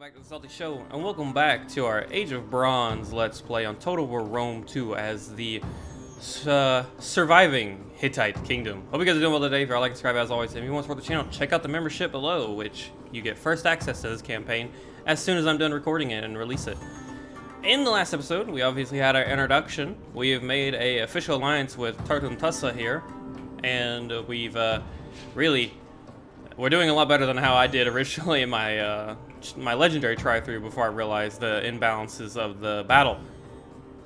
back to the Salty Show, and welcome back to our Age of Bronze Let's Play on Total War Rome 2 as the uh, surviving Hittite Kingdom. Hope you guys are doing well today. If you're like and subscribe as always, if you want to support the channel, check out the membership below, which you get first access to this campaign as soon as I'm done recording it and release it. In the last episode, we obviously had our introduction. We have made a official alliance with Tarhuntassa here, and we've uh, really we're doing a lot better than how I did originally in my uh, my legendary try-through before I realized the imbalances of the battle.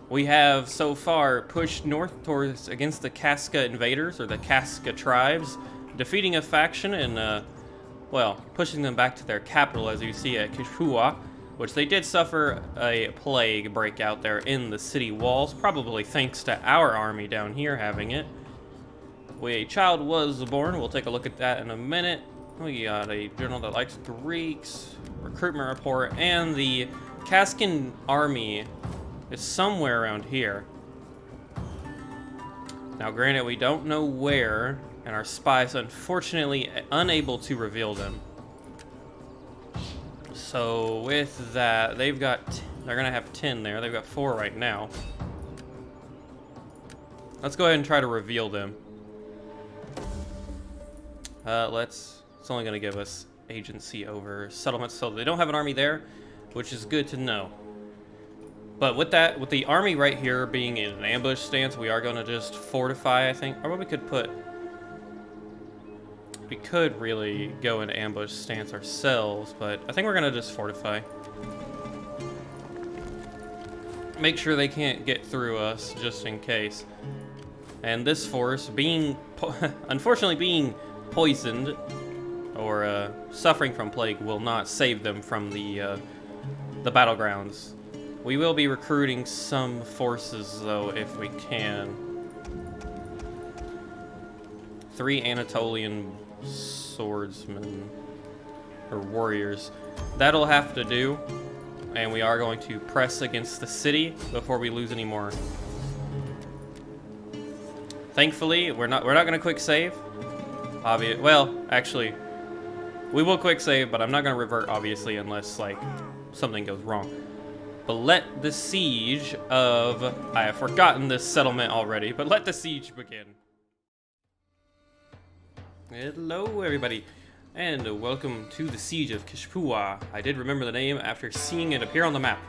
We have so far pushed north towards against the Kaska invaders or the Kaska tribes, defeating a faction and uh, well pushing them back to their capital as you see at Kishua, which they did suffer a plague breakout there in the city walls, probably thanks to our army down here having it. We, a child was born. We'll take a look at that in a minute. We got a journal that likes Greeks, recruitment report, and the Kaskin army is somewhere around here. Now, granted, we don't know where, and our spies, unfortunately, unable to reveal them. So, with that, they've got, they're gonna have 10 there. They've got four right now. Let's go ahead and try to reveal them. Uh, let's, it's only gonna give us agency over settlements, so they don't have an army there, which is good to know. But with that, with the army right here being in an ambush stance, we are going to just fortify, I think. Or we could put... We could really go in ambush stance ourselves, but I think we're going to just fortify. Make sure they can't get through us, just in case. And this force, being... unfortunately being poisoned, or uh, suffering from plague will not save them from the uh, the battlegrounds. We will be recruiting some forces though if we can. Three Anatolian swordsmen or warriors. That'll have to do. And we are going to press against the city before we lose any more. Thankfully, we're not we're not gonna quick save. Obvious. Well, actually, we will quick save, but I'm not going to revert, obviously, unless, like, something goes wrong. But let the siege of... I have forgotten this settlement already, but let the siege begin. Hello, everybody, and welcome to the siege of Kishpua. I did remember the name after seeing it appear on the map.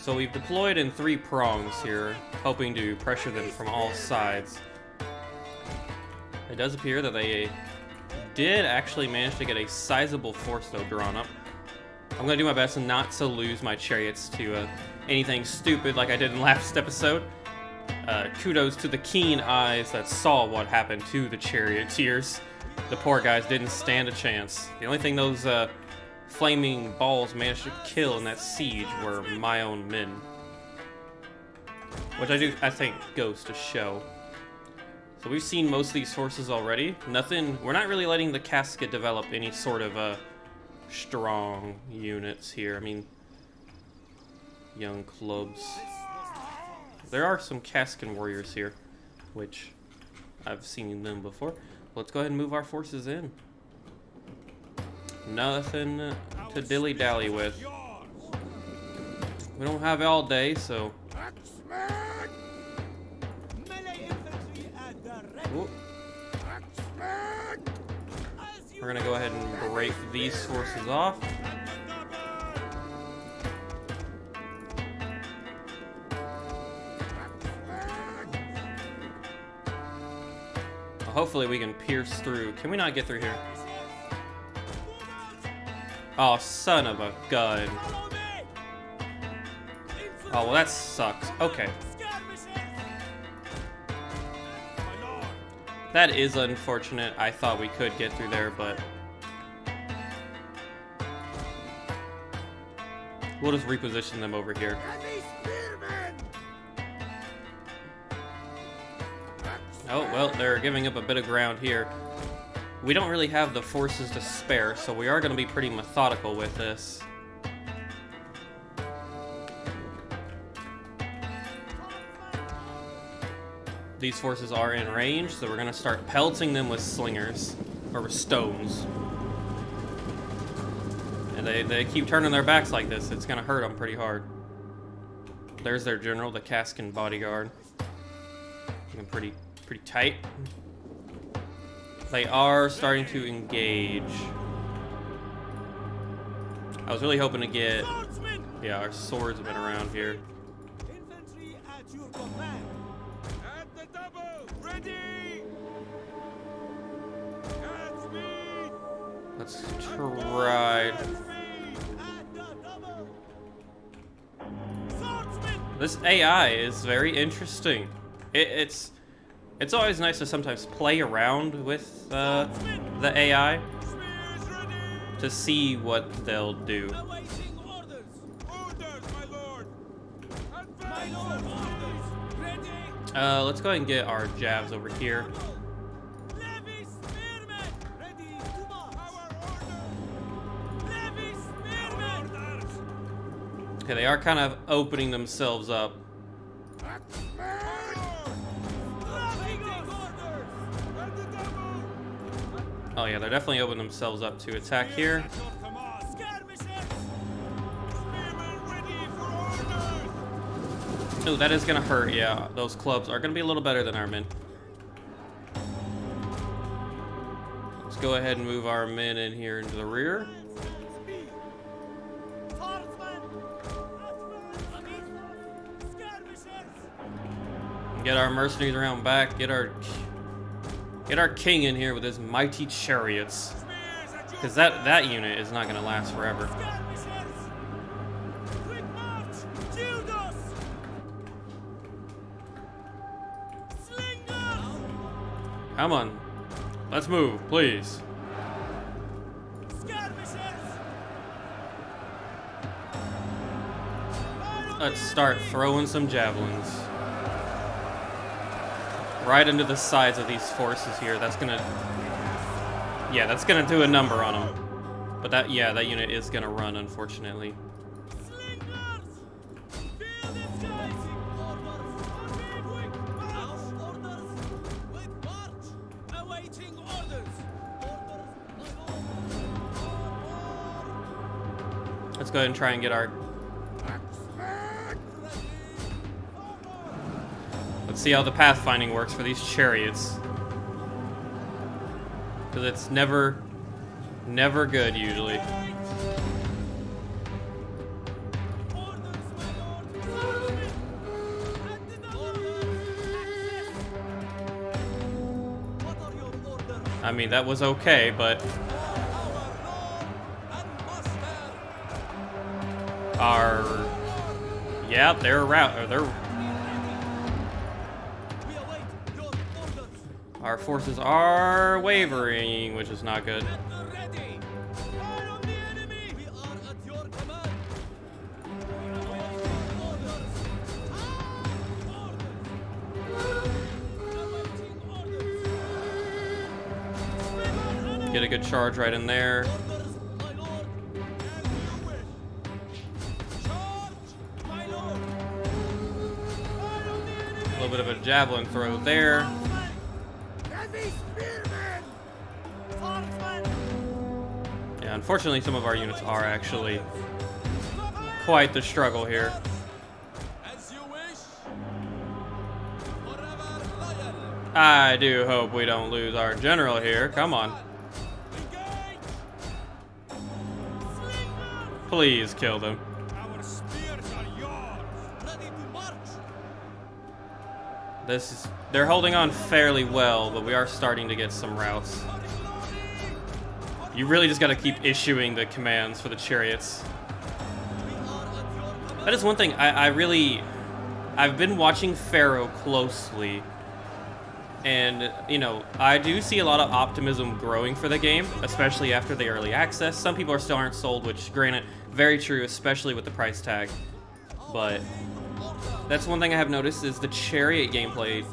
So we've deployed in three prongs here, hoping to pressure them from all sides. It does appear that they did actually manage to get a sizable force, though, drawn up. I'm to do my best not to lose my chariots to uh, anything stupid like I did in last episode. Uh, kudos to the keen eyes that saw what happened to the charioteers. The poor guys didn't stand a chance. The only thing those uh, flaming balls managed to kill in that siege were my own men. Which I do, I think, goes to show. We've seen most of these forces already. Nothing, we're not really letting the casket develop any sort of uh, strong units here. I mean, young clubs. There are some Kaskin warriors here, which I've seen them before. Let's go ahead and move our forces in. Nothing to dilly-dally with. We don't have all day, so We're gonna go ahead and break these sources off. hopefully we can pierce through. Can we not get through here? Oh, son of a gun. Oh, well that sucks. Okay. That is unfortunate. I thought we could get through there, but... We'll just reposition them over here. Oh, well, they're giving up a bit of ground here. We don't really have the forces to spare, so we are going to be pretty methodical with this. These forces are in range, so we're going to start pelting them with slingers, or with stones. And they, they keep turning their backs like this. It's gonna hurt them pretty hard. There's their general, the Kaskin bodyguard. Looking pretty, pretty tight. They are starting to engage. I was really hoping to get... Yeah, our swords have been around here. Let's try... This AI is very interesting. It, it's it's always nice to sometimes play around with uh, the AI to see what they'll do. Uh, let's go ahead and get our jabs over here. Okay, they are kind of opening themselves up. Oh yeah, they're definitely opening themselves up to attack here. Oh, that is gonna hurt, yeah. Those clubs are gonna be a little better than our men. Let's go ahead and move our men in here into the rear. Get our mercenaries around back. Get our get our king in here with his mighty chariots. Because that that unit is not gonna last forever. Come on. Let's move, please. Let's start throwing some javelins. Right into the sides of these forces here. That's gonna... Yeah, that's gonna do a number on them. But that, yeah, that unit is gonna run, unfortunately. Let's go ahead and try and get our... see how the pathfinding works for these chariots. Because it's never, never good usually. I mean, that was okay, but our... Yeah, they're they're Forces are wavering, which is not good. Get a good charge right in there. A little bit of a javelin throw there. Yeah, unfortunately some of our units are actually quite the struggle here. I do hope we don't lose our general here. Come on. Please kill them. This is, they're holding on fairly well, but we are starting to get some routes. You really just gotta keep issuing the commands for the chariots. That is one thing I, I really... I've been watching Pharaoh closely. And, you know, I do see a lot of optimism growing for the game, especially after the early access. Some people are still aren't sold, which, granted, very true, especially with the price tag. But that's one thing I have noticed is the chariot gameplay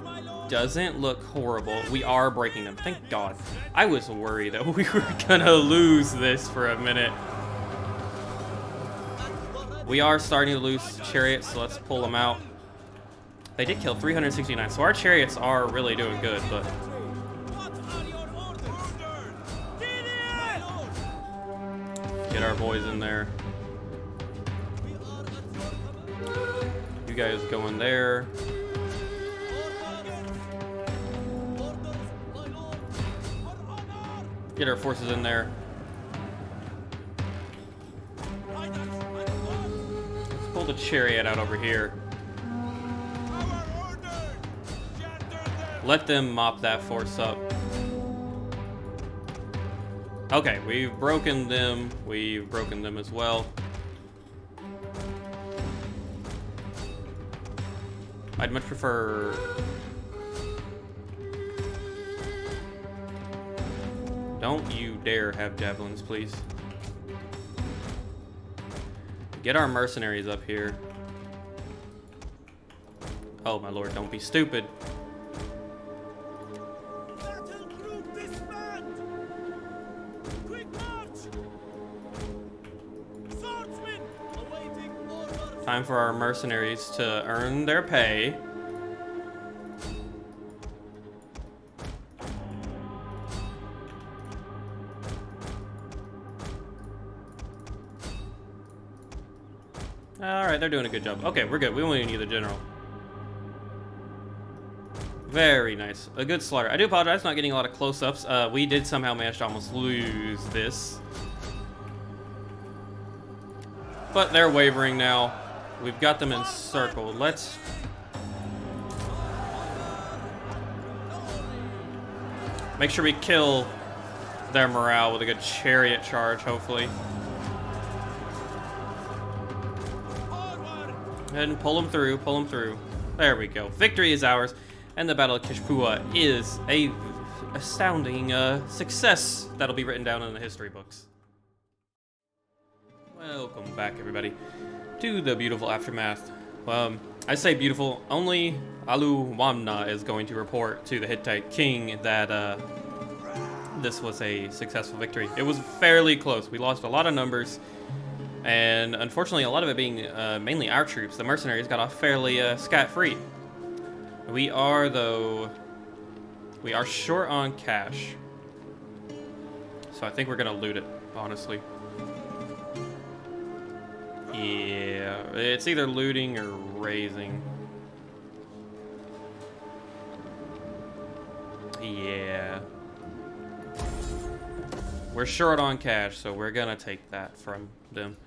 doesn't look horrible. We are breaking them. Thank God. I was worried that we were gonna lose this for a minute. We are starting to lose chariots, so let's pull them out. They did kill 369, so our chariots are really doing good, but... Get our boys in there. You guys go in there. Get our forces in there. Let's pull the chariot out over here. Let them mop that force up. Okay, we've broken them. We've broken them as well. I'd much prefer... Don't you dare have javelins, please. Get our mercenaries up here. Oh my lord, don't be stupid. Time for our mercenaries to earn their pay. Alright, they're doing a good job. Okay, we're good. We only need the general. Very nice. A good slaughter. I do apologize not getting a lot of close-ups. Uh, we did somehow manage to almost lose this. But they're wavering now. We've got them encircled. Let's... Make sure we kill their morale with a good chariot charge, hopefully. And pull them through, pull them through. There we go. Victory is ours, and the Battle of Kishpua is a astounding uh, success that'll be written down in the history books. Welcome back, everybody, to the beautiful aftermath. Um, I say beautiful. Only Alu Wamna is going to report to the Hittite king that uh, this was a successful victory. It was fairly close. We lost a lot of numbers. And unfortunately, a lot of it being uh, mainly our troops, the mercenaries got off fairly uh, scot-free. We are, though, we are short on cash. So I think we're gonna loot it, honestly. Yeah, it's either looting or raising. Yeah. We're short on cash, so we're gonna take that from them.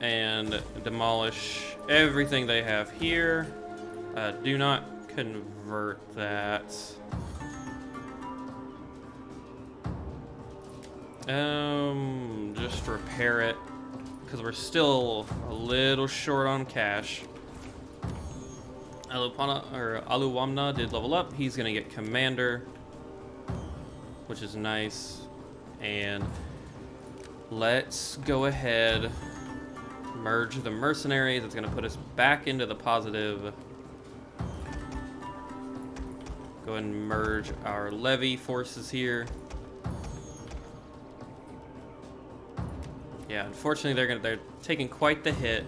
And demolish everything they have here. Uh, do not convert that. Um, just repair it. Because we're still a little short on cash. Alupana, or Aluwamna did level up. He's gonna get commander, which is nice. And let's go ahead, merge the mercenaries. It's gonna put us back into the positive. Go ahead and merge our levy forces here. Yeah, unfortunately they're gonna they're taking quite the hit.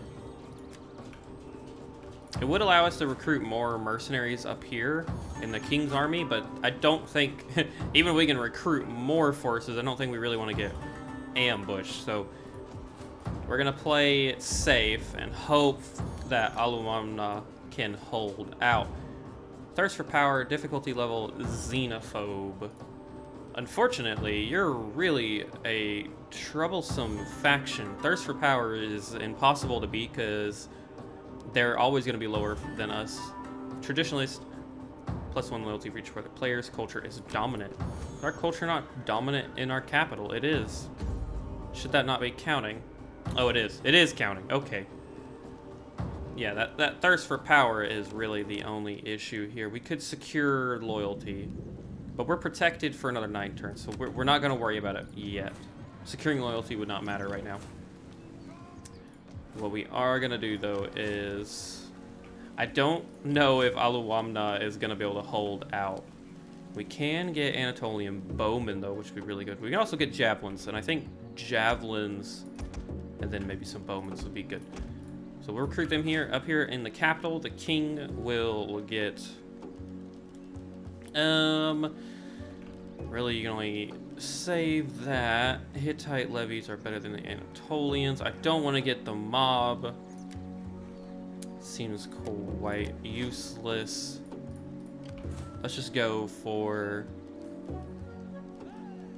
It would allow us to recruit more mercenaries up here in the King's army, but I don't think, even if we can recruit more forces, I don't think we really want to get ambushed. So we're gonna play it safe and hope that Aluwamna can hold out. Thirst for power, difficulty level xenophobe. Unfortunately, you're really a troublesome faction. Thirst for power is impossible to beat because they're always going to be lower than us. Traditionalist, plus one loyalty for the players. Culture is dominant. Is our culture not dominant in our capital? It is. Should that not be counting? Oh, it is. It is counting. Okay. Yeah, that, that thirst for power is really the only issue here. We could secure loyalty, but we're protected for another nine turns, so we're, we're not going to worry about it yet. Securing loyalty would not matter right now. What we are going to do, though, is... I don't know if Aluwamna is going to be able to hold out. We can get Anatolian bowmen, though, which would be really good. We can also get javelins, and I think javelins and then maybe some bowmen would be good. So we'll recruit them here, up here in the capital. The king will get... Um... Really, you can only save that. Hittite levies are better than the Anatolians. I don't want to get the mob. Seems quite useless. Let's just go for.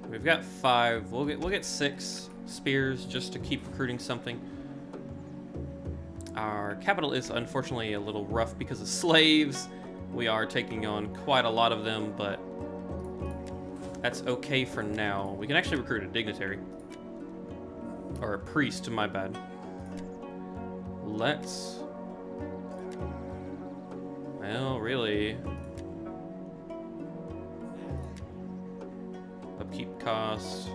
We've got five. We'll get we'll get six spears just to keep recruiting something. Our capital is unfortunately a little rough because of slaves. We are taking on quite a lot of them, but that's okay for now. We can actually recruit a dignitary. Or a priest, my bad. Let's... Well, really... Upkeep costs.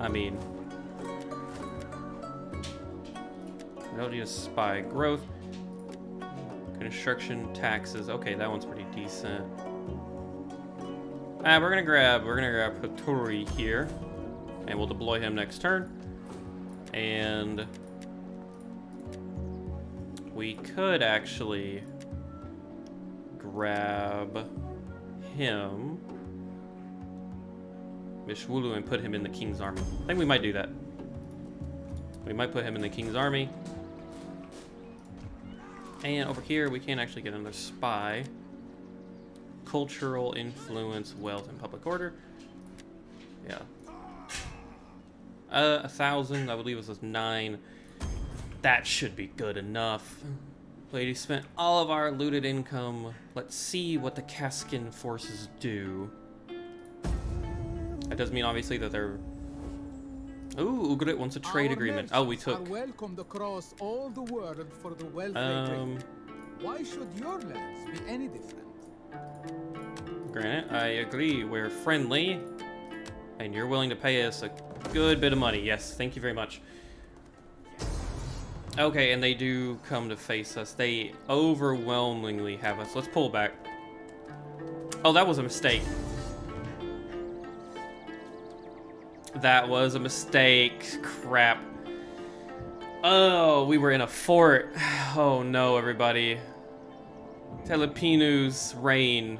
I mean... Melodious spy growth. Construction taxes. Okay, that one's pretty decent. We're gonna grab we're gonna grab Hattori here, and we'll deploy him next turn. And we could actually grab him, Mishwulu, and put him in the King's army. I think we might do that. We might put him in the King's army. And over here, we can't actually get another spy cultural influence, wealth, and public order. Yeah. Uh, a thousand, I believe it was nine. That should be good enough. Lady spent all of our looted income. Let's see what the Kaskin forces do. That does mean, obviously, that they're... Ooh, Ugarit wants a trade Our agreement. Oh, we took... Welcomed across all the world for the wealth Um. Why should your lands be any different? Granted, I agree. We're friendly, and you're willing to pay us a good bit of money. Yes, thank you very much. Okay, and they do come to face us. They overwhelmingly have us. Let's pull back. Oh, that was a mistake. That was a mistake. Crap. Oh, we were in a fort. Oh no, everybody. Telipinu's reign.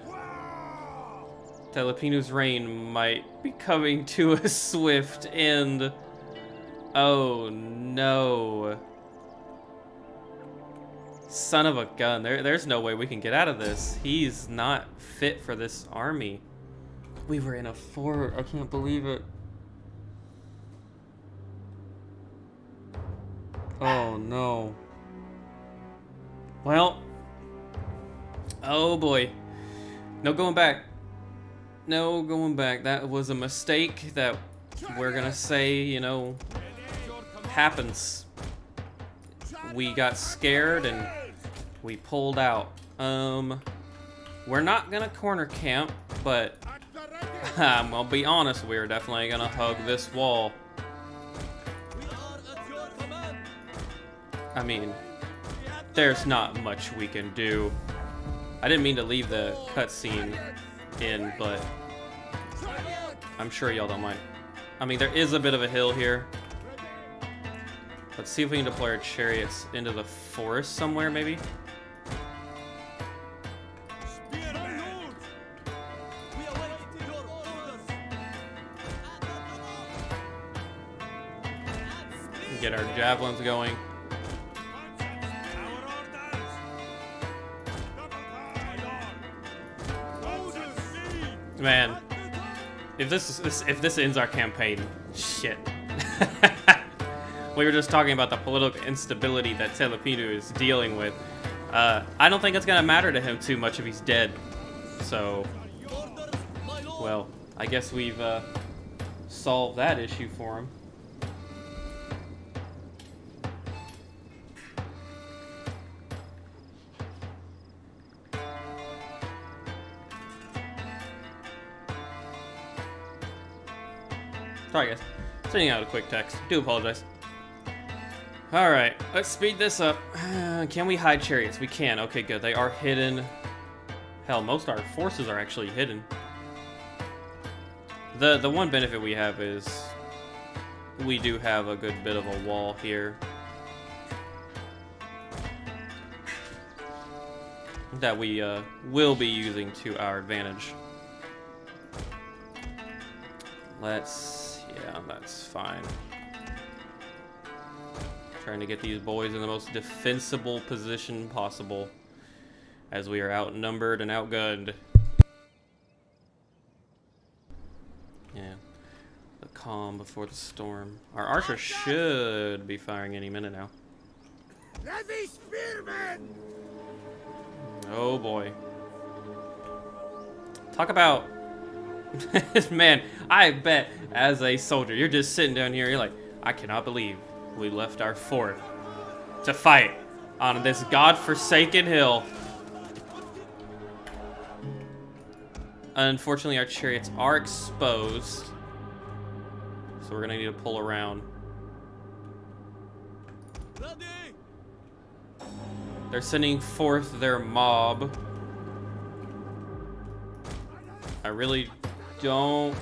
Telipinu's reign might be coming to a swift end. Oh no. Son of a gun. There, there's no way we can get out of this. He's not fit for this army. We were in a fort. I can't believe it. Oh no. Well. Oh boy. No going back. No going back. That was a mistake that we're gonna say, you know, happens. We got scared and we pulled out. Um, we're not gonna corner camp, but um, I'll be honest, we're definitely gonna hug this wall. I mean, there's not much we can do. I didn't mean to leave the cutscene in, but I'm sure y'all don't mind. I mean, there is a bit of a hill here. Let's see if we can deploy our chariots into the forest somewhere, maybe. Get our javelins going. Man, if this, is, if this ends our campaign, shit. we were just talking about the political instability that Telipinu is dealing with. Uh, I don't think it's gonna matter to him too much if he's dead. So, well, I guess we've uh, solved that issue for him. Sorry, guys. Sending out a quick text. Do apologize. Alright, let's speed this up. can we hide chariots? We can. Okay, good. They are hidden. Hell, most of our forces are actually hidden. The, the one benefit we have is we do have a good bit of a wall here. That we uh, will be using to our advantage. Let's, yeah, that's fine. Trying to get these boys in the most defensible position possible as we are outnumbered and outgunned. Yeah. The calm before the storm. Our archer should be firing any minute now. Heavy spearmen! Oh boy. Talk about man, I bet as a soldier, you're just sitting down here, you're like, I cannot believe we left our fort to fight on this god-forsaken hill. Unfortunately, our chariots are exposed. So we're gonna need to pull around. They're sending forth their mob. I really don't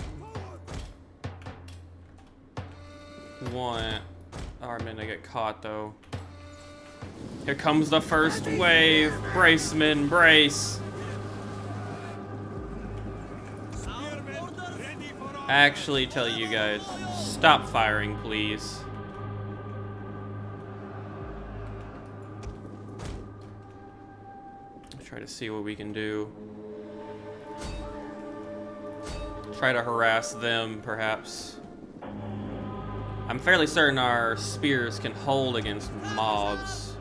want our men to get caught, though. Here comes the first wave. Brace, men, brace. Actually, tell you guys, stop firing, please. Try to see what we can do. Try to harass them, perhaps. I'm fairly certain our spears can hold against mobs.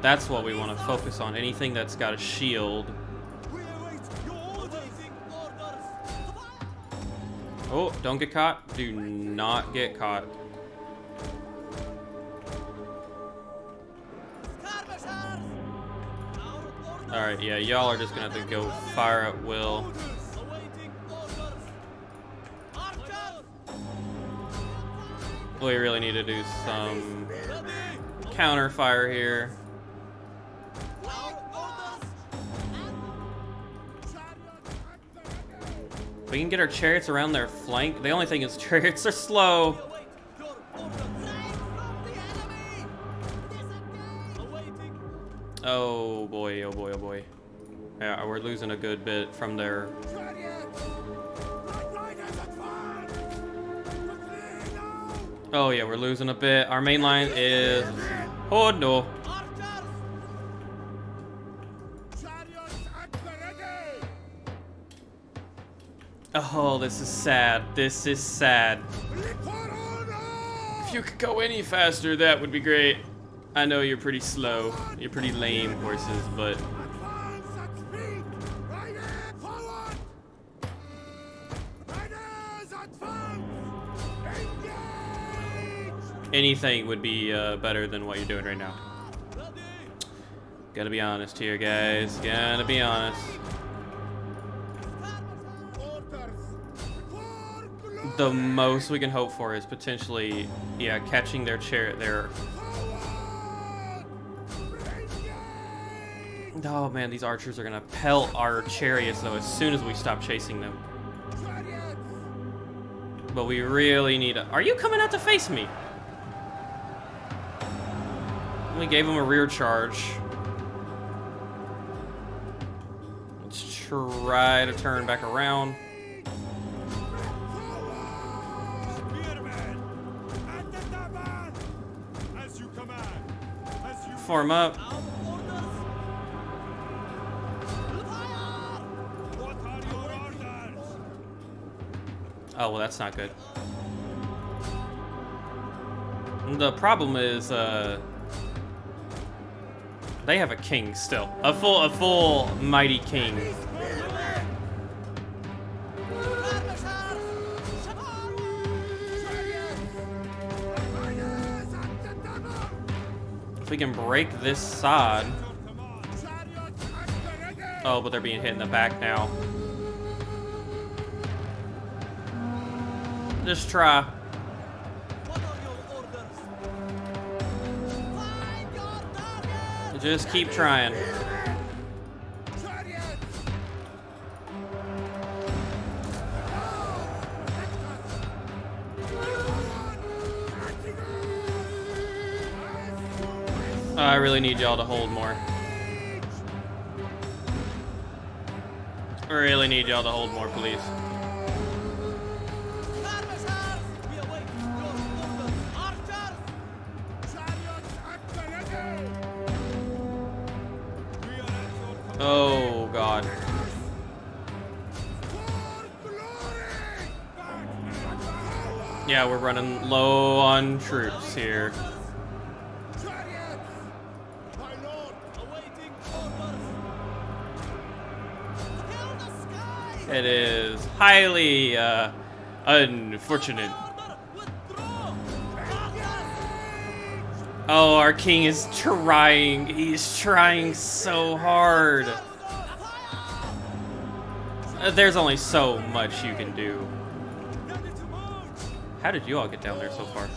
That's what we want to focus on. Anything that's got a shield. Oh, don't get caught. Do not get caught. Alright, yeah, y'all are just gonna have to go fire at will. We really need to do some counter fire here. We can get our chariots around their flank. The only thing is chariots are slow. Oh boy, oh boy, oh boy. Yeah, we're losing a good bit from there. Oh yeah, we're losing a bit. Our main line is Oh no. Oh, this is sad. This is sad. If you could go any faster, that would be great. I know you're pretty slow. You're pretty lame horses, but anything would be uh, better than what you're doing right now. Gotta be honest here, guys. Gotta be honest. The most we can hope for is potentially, yeah, catching their chair, their Oh man, these archers are gonna pelt our chariots though as soon as we stop chasing them. But we really need a- Are you coming out to face me? We gave him a rear charge. Let's try to turn back around. Spearmen! At Oh, well, that's not good. The problem is, uh, they have a king still. A full, a full mighty king. If we can break this sod. Oh, but they're being hit in the back now. Just try. Just keep trying. Oh, I really need y'all to hold more. I Really need y'all to hold more, please. Yeah, we're running low on troops here. It is highly uh, unfortunate. Oh, our king is trying. He's trying so hard. Uh, There's only so much you can do. How did you all get down there so far?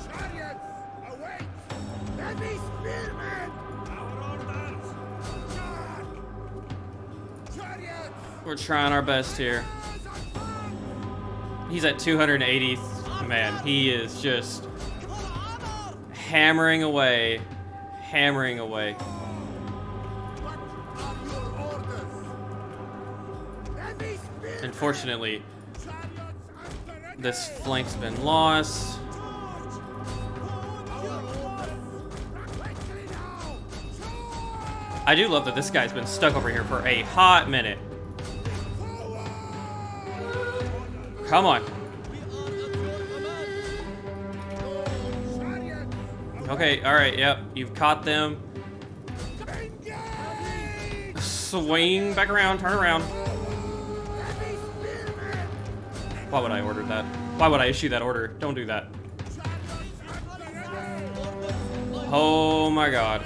We're trying our best here. He's at 280. Man, he is just hammering away. Hammering away. Unfortunately, this flank's been lost. I do love that this guy's been stuck over here for a hot minute. Come on. Okay, alright, yep. You've caught them. Swing back around, turn around. Why would I order that? Why would I issue that order? Don't do that. Oh my god.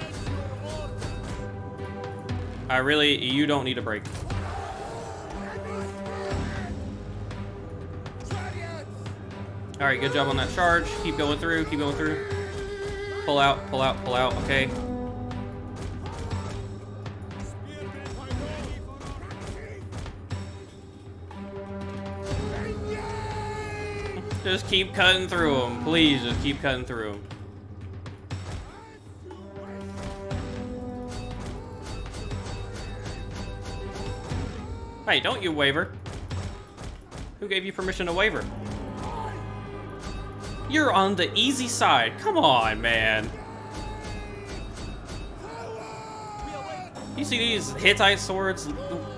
I really, you don't need a break. Alright, good job on that charge. Keep going through, keep going through. Pull out, pull out, pull out, okay. Just keep cutting through them. Please, just keep cutting through them. Hey, don't you waver. Who gave you permission to waver? You're on the easy side. Come on, man. You see these Hittite swords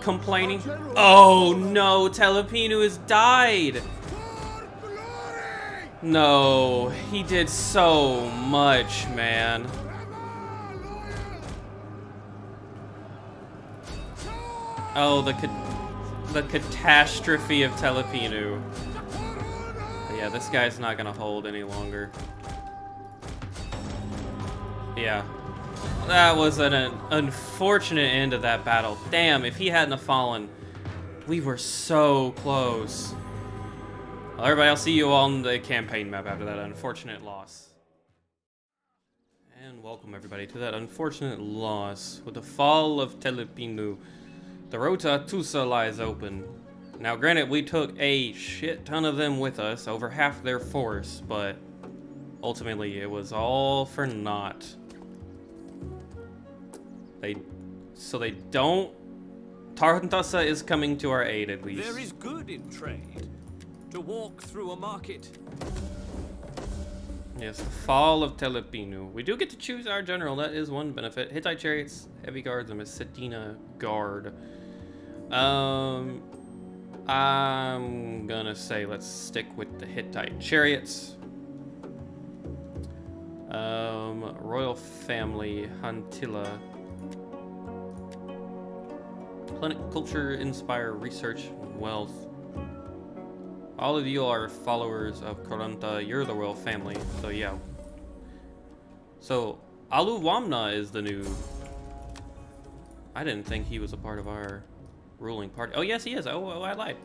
complaining? Oh no, Telipinu has died. No, he did so much, man. Oh, the ca the catastrophe of Telipinu. Yeah, this guy's not gonna hold any longer. Yeah. That was an, an unfortunate end of that battle. Damn, if he hadn't fallen, we were so close. Well, everybody, I'll see you on the campaign map after that unfortunate loss. And welcome everybody to that unfortunate loss. With the fall of Telipinu, the road to Hattusa lies open. Now granted, we took a shit ton of them with us, over half their force, but ultimately it was all for naught. They, so they don't, Tarhuntassa is coming to our aid at least. There is good in trade. To walk through a market. Yes, the fall of Telipinu. We do get to choose our general. That is one benefit. Hittite chariots, heavy guards, and a Sedina guard. Um, I'm gonna say let's stick with the Hittite chariots. Um, royal family, Hantilla. Planet culture, inspire, research, wealth. All of you are followers of Koranta. You're the royal family, so yeah. So, Alu Wamna is the new... I didn't think he was a part of our ruling party. Oh, yes, he is. Oh, oh I lied.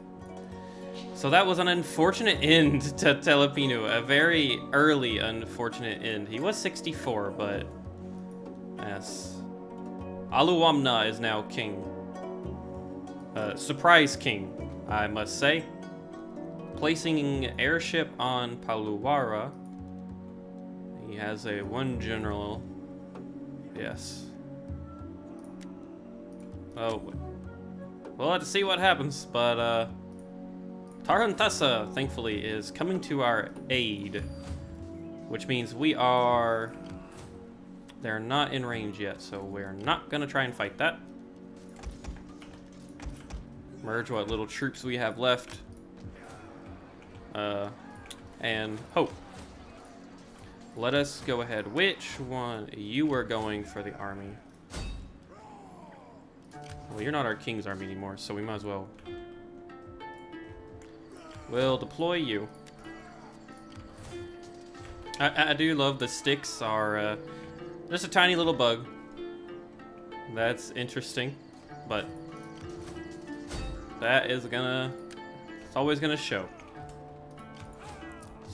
So that was an unfortunate end to Telipinu. A very early unfortunate end. He was 64, but... Yes. Aluwamna is now king. Uh, surprise king, I must say placing airship on Paluwara. He has a one general. Yes. Oh. we'll have to see what happens. But uh, Tarhuntassa, thankfully, is coming to our aid, which means we are. They're not in range yet, so we're not gonna try and fight that. Merge what little troops we have left. Uh, and hope. Let us go ahead. Which one? You were going for the army. Well, you're not our king's army anymore, so we might as well. We'll deploy you. I, I do love the sticks are uh, just a tiny little bug. That's interesting, but that is gonna, it's always gonna show.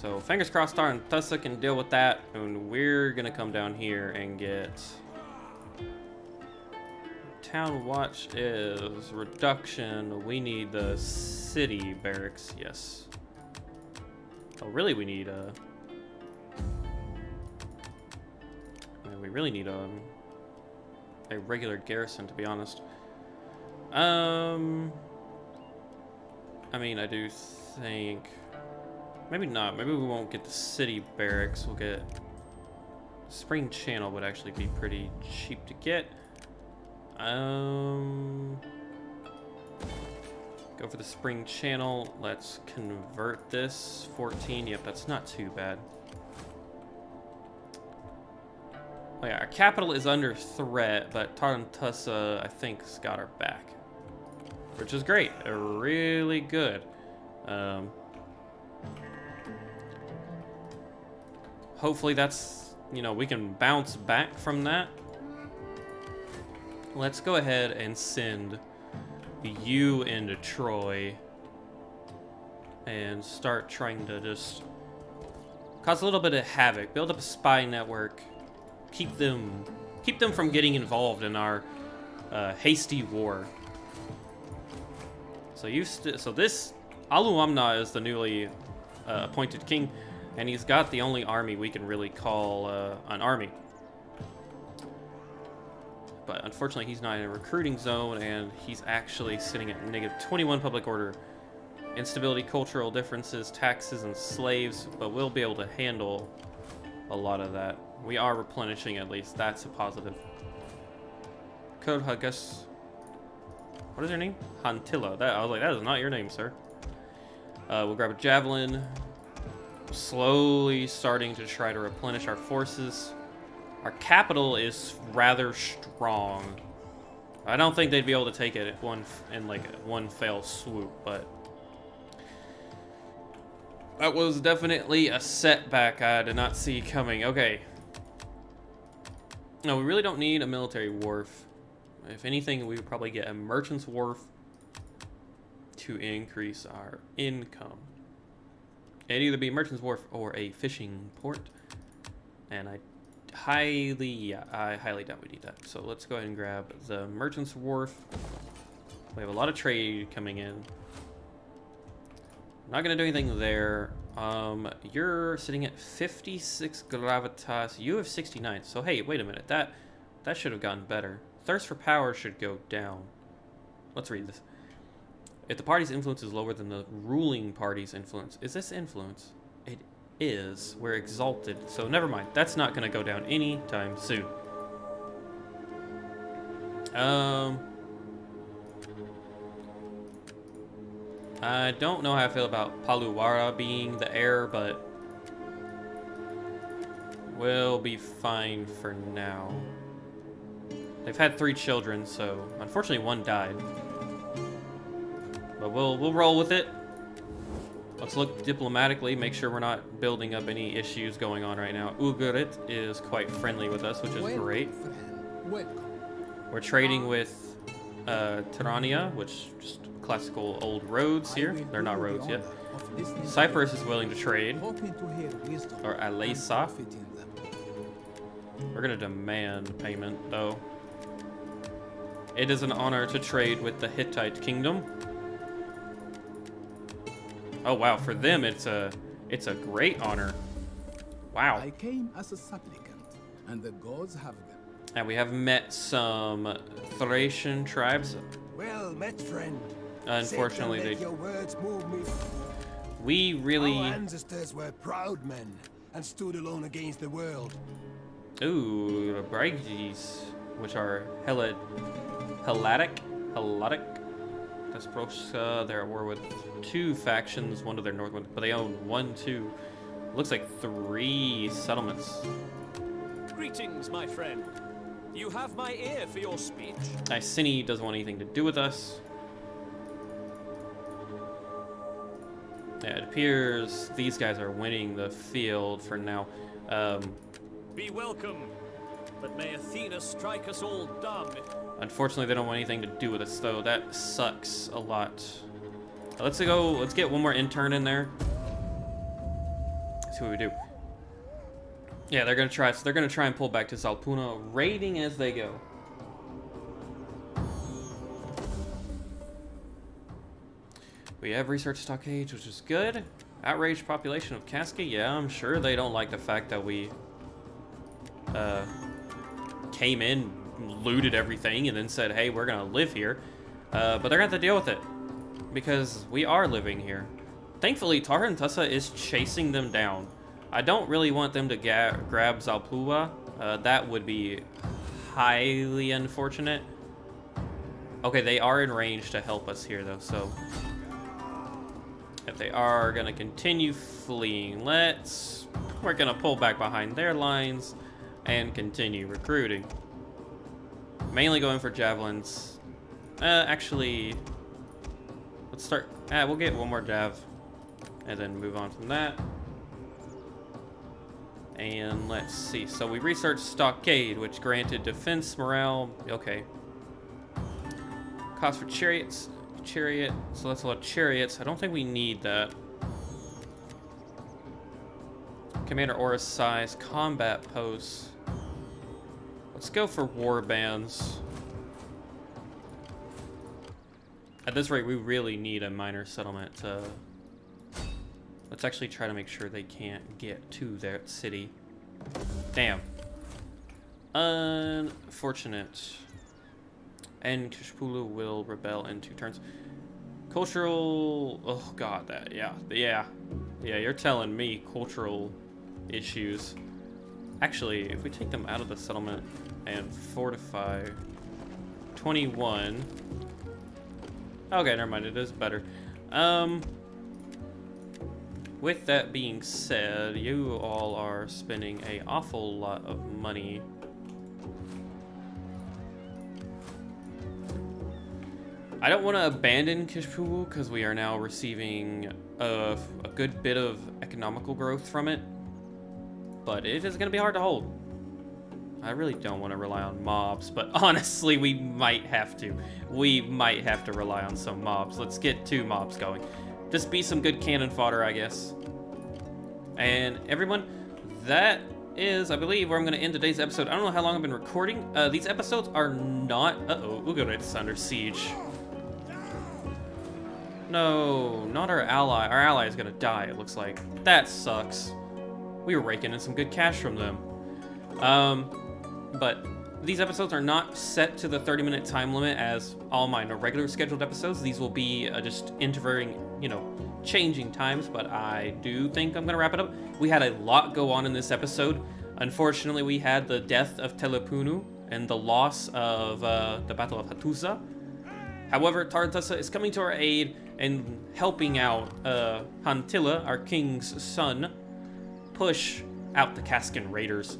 So fingers crossed Hattusa can deal with that, and we're gonna come down here and get town watch is reduction. We need the city barracks, yes. Oh, really we need a... I mean, we really need a, a regular garrison, to be honest. Um... I mean, I do think... Maybe not. Maybe we won't get the city barracks. We'll get... Spring Channel would actually be pretty cheap to get. Um, go for the spring channel. Let's convert this. 14. Yep, that's not too bad. Oh yeah, our capital is under threat, but Tarhuntassa, I think, has got our back. Which is great. Really good. Um, hopefully that's, you know, we can bounce back from that. Let's go ahead and send you into Troy and start trying to just cause a little bit of havoc, build up a spy network, keep them keep them from getting involved in our uh, hasty war. So you so this Aluwamna is the newly uh, appointed king, and he's got the only army we can really call uh, an army but unfortunately he's not in a recruiting zone and he's actually sitting at negative 21 public order. Instability, cultural differences, taxes, and slaves, but we'll be able to handle a lot of that. We are replenishing at least, that's a positive. Code Hugus. What is your name? Hantilla. That I was like, that is not your name, sir. Uh, we'll grab a javelin. Slowly starting to try to replenish our forces. Our capital is rather strong. I don't think they'd be able to take it one in like one fell swoop, but that was definitely a setback I did not see coming. Okay. No, we really don't need a military wharf. If anything, we would probably get a merchant's wharf to increase our income. It'd either be merchant's wharf or a fishing port. And I highly, yeah, I highly doubt we need that. So let's go ahead and grab the Merchant's Wharf. We have a lot of trade coming in. Not gonna do anything there. Um, you're sitting at 56 gravitas. You have 69. So hey, wait a minute. That that should have gotten better. Thirst for power should go down. Let's read this. If the party's influence is lower than the ruling party's influence, is this influence? It is. We're exalted. So never mind. That's not going to go down anytime soon. Um... I don't know how I feel about Paluwara being the heir, but we'll be fine for now. They've had three children, so unfortunately one died. But we'll we'll roll with it. Let's look diplomatically, make sure we're not building up any issues going on right now. Ugarit is quite friendly with us, which is great. We're trading with uh, Tirania, which just classical old roads here. They're not roads yet. Cyprus is willing to trade. Or Alesa. We're going to demand payment, though. It is an honor to trade with the Hittite kingdom. Oh wow, for them it's a it's a great honor. Wow. I came as a supplicant, and the gods have them. And we have met some Thracian tribes. Well Well met, friend. Unfortunately, they your words move me. we really Our ancestors were proud men and stood alone against the world. ooh the Briggies, which are Hella Hellatic Desprosa. They're at war with two factions, one to their north, one, but they own one, two, looks like three settlements. Greetings, my friend. You have my ear for your speech. Iceni doesn't want anything to do with us. Yeah, it appears these guys are winning the field for now. Um, Be welcome. But may Athena strike us all dumb. Unfortunately, they don't want anything to do with us, though. That sucks a lot. Let's go. Let's get one more intern in there. See what we do. Yeah, they're gonna try. So they're gonna try and pull back to Zalpuna, raiding as they go. We have research stockades, which is good. Outraged population of Kaska. Yeah, I'm sure they don't like the fact that we uh, came in, looted everything, and then said, "Hey, we're gonna live here." Uh, but they're gonna have to deal with it because we are living here. Thankfully, Tarhuntassa is chasing them down. I don't really want them to grab Zalpua. Uh, that would be highly unfortunate. Okay, they are in range to help us here, though, so... If they are gonna continue fleeing, let's... We're gonna pull back behind their lines and continue recruiting. Mainly going for javelins. Uh, actually... Let's start... Ah, we'll get one more jav. And then move on from that. And let's see. So we researched Stockade, which granted defense, morale. Okay. Cost for chariots. Chariot. So that's a lot of chariots. I don't think we need that. Commander Aura's size. Combat posts. Let's go for war bands. At this rate, we really need a minor settlement to Let's actually try to make sure they can't get to that city. Damn. Unfortunate. And Kishpulu will rebel in two turns. Cultural... Oh, God, that... Yeah, yeah. Yeah, you're telling me cultural issues. Actually, if we take them out of the settlement and fortify... 21... Okay, never mind. It is better. Um... With that being said, you all are spending a awful lot of money. I don't want to abandon Kishpulu because we are now receiving a, a good bit of economical growth from it, but it is going to be hard to hold. I really don't want to rely on mobs, but honestly, we might have to. We might have to rely on some mobs. Let's get two mobs going. Just be some good cannon fodder, I guess. And everyone, that is, I believe, where I'm going to end today's episode. I don't know how long I've been recording. Uh, these episodes are not... Uh-oh, Ugarit's under siege. No, not our ally. Our ally is going to die, it looks like. That sucks. We were raking in some good cash from them. Um, but these episodes are not set to the 30 minute time limit as all my regular scheduled episodes. These will be uh, just intervaling, you know, changing times, but I do think I'm going to wrap it up. We had a lot go on in this episode. Unfortunately, we had the death of Telipinu and the loss of uh, the Battle of Hattusa. However, Tarhuntassa is coming to our aid and helping out uh, Hantilla, our king's son, push out the Kaskin raiders.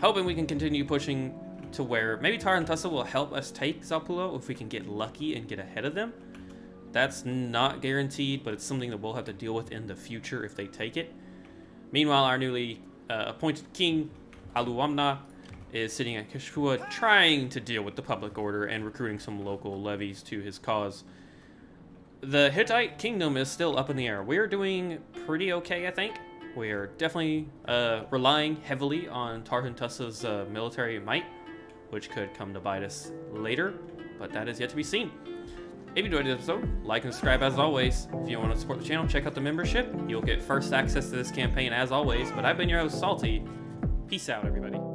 Hoping we can continue pushing to where maybe Tarhuntassa will help us take Zalpulo if we can get lucky and get ahead of them. That's not guaranteed, but it's something that we'll have to deal with in the future if they take it. Meanwhile, our newly uh, appointed king, Aluwamna, is sitting at Kishpua trying to deal with the public order and recruiting some local levies to his cause. The Hittite kingdom is still up in the air. We're doing pretty okay, I think. We're definitely uh, relying heavily on Tarhuntassa's uh, military might, which could come to bite us later, but that is yet to be seen. If you enjoyed this episode, like and subscribe as always. If you want to support the channel, check out the membership. You'll get first access to this campaign as always. But I've been your host, Salty. Peace out, everybody.